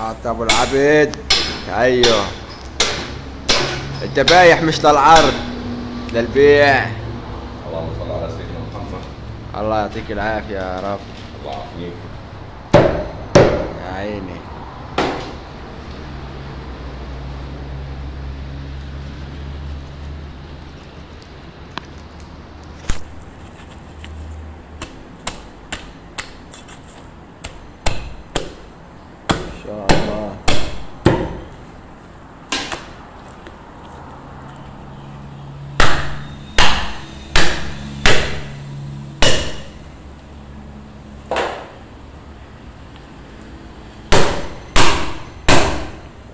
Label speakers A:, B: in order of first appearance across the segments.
A: حط أبو العبد أيوه الذبايح مش للعرض للبيع.
B: اللهم صل على سيدنا محمد.
A: الله يعطيك العافية يا رب.
B: الله يعافيك.
A: يا عيني.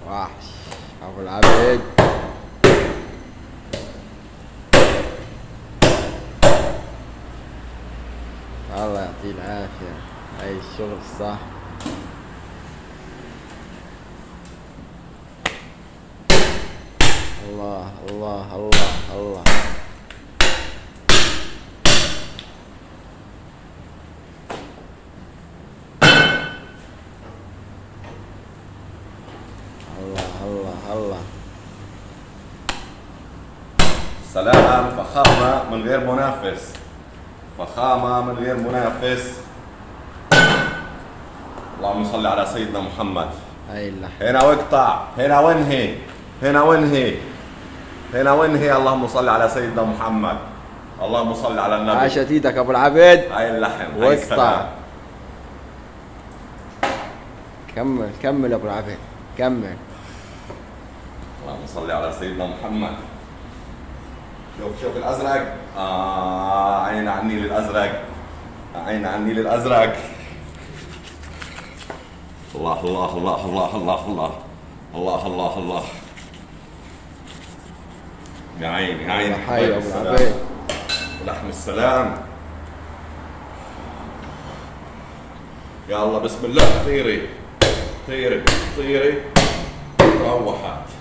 A: وحش. أبو العبد الله يعطيه العافية. هاي الشغل الصح الله الله الله الله. الله.
B: سلام فخامة من غير منافس. فخامة من غير منافس. اللهم صل على سيدنا محمد.
A: اللحم
B: هنا واقطع هنا وانهي هنا وانهي هنا وانهي. اللهم صل على سيدنا محمد. اللهم صل على النبي.
A: عاشت إيدك أبو العبد
B: هاي اللحم
A: واقطع. كمل كمل أبو العبد كمل.
B: صل على سيدنا محمد. شوف شوف الأزرق. آه عين على النيل الازرق عين على النيل الازرق الله الله الله الله الله الله. الله الله الله. يا عيني يا عيني.
A: حي
B: أبو.
A: العبد
B: ولحم السلام. يا الله بسم الله. طيري. طيري طيري. روحت.